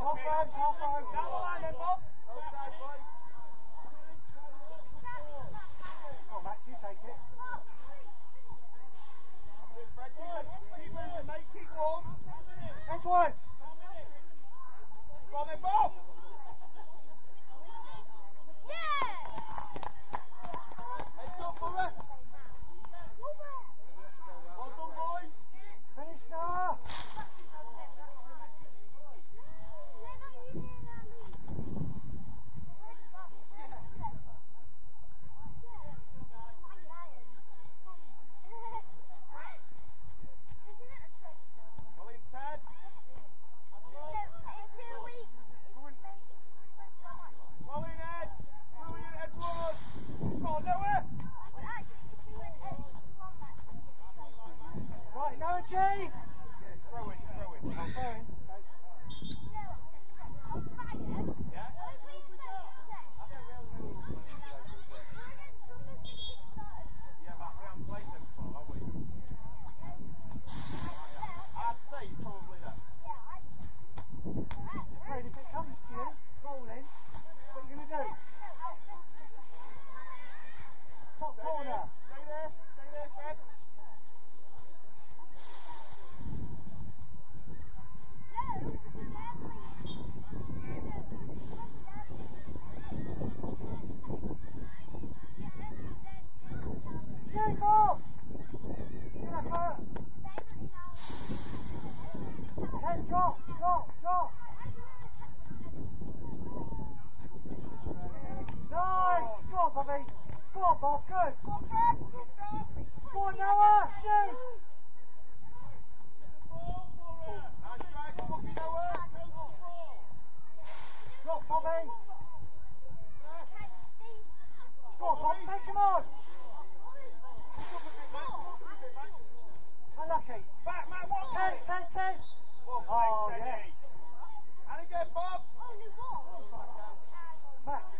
Offside, offside. Down the line then, Bob. Offside, boys. once. Robin Yeah! Bobby! Go on, take him on! lucky. Back, man, one Ten, ten, ten. Well played, oh, Yes. And again, Bob. Oh, you got. Max.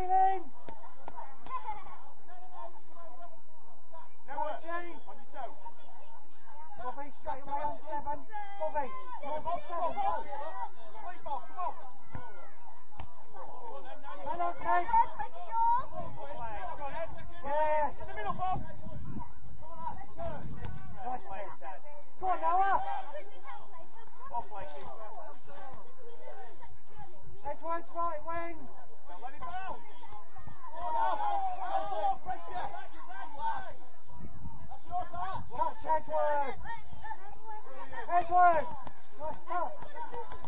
On, your toe. Bobby, straight seven. Bobby, come on. Come on, Tate. Yes. In the middle, Bob. On, Noah. Right wing. Edwards! Edwards! Nice touch!